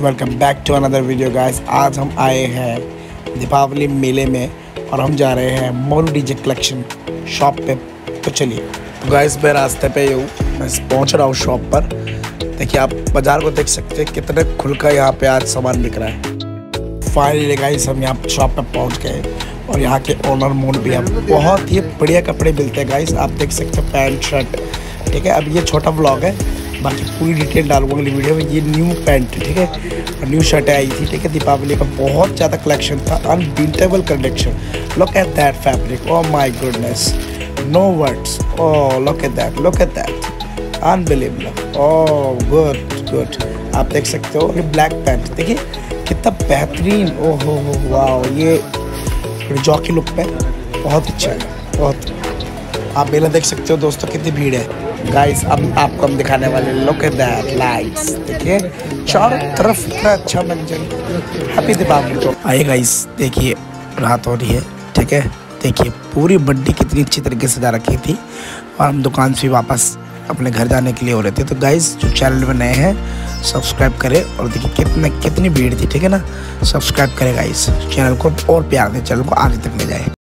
Welcome back to another video guys आज हम आए हैं दीपावली मेले में और हम जा रहे हैं मोरू डीजे कलेक्शन शॉप पे। तो चलिए तो गाइस मैं रास्ते पे ही हूँ। मैं पहुँच रहा हूँ शॉप पर। देखिए, आप बाज़ार को देख सकते हैं कितने खुल का यहाँ पे आज सामान बिक रहा है। फाइनली गाइस हम यहाँ शॉप पे पहुँच गए और यहाँ के ओनर मोड भी हैं बहुत ही बढ़िया कपड़े मिलते हैं गाइस आप देख सकते हैं पैंट, शर्ट। ठीक है, अब ये छोटा ब्लॉग है। बाकी पूरी डिटेल डालूँगा अगली वीडियो में। ये न्यू पैंट ठीक है? और न्यू शर्ट आई थी, ठीक है? दीपावली का बहुत ज़्यादा कलेक्शन था unbeatable collection look at that fabric oh my goodness no words oh look at that look at that unbelievable oh good good आप देख सकते हो, ये ब्लैक पैंट देखिए, कितना बेहतरीन ओ हो हो वाह ये जॉकी लुक पे बहुत अच्छा है, बहुत। आप मेला देख सकते हो, दोस्तों, कितनी भीड़ है। गाइस अब आपको हम दिखाने वाले लुक दैट लाइट्स देखिए। चारों तरफ़ इतना अच्छा मंजर। हैप्पी दीपावली तो आइए गाइस देखिए, रात हो रही है, ठीक है? देखिए, पूरी बड्डी कितनी अच्छी तरीके से सजा रखी थी। और हम दुकान से वापस अपने घर जाने के लिए हो रहे थे। तो गाइस जो चैनल में नए हैं सब्सक्राइब करें। और देखिए, कितने, कितनी भीड़ थी, ठीक है ना? सब्सक्राइब करें गाइस चैनल को और प्यार दें चैनल को आगे तक ले जाए।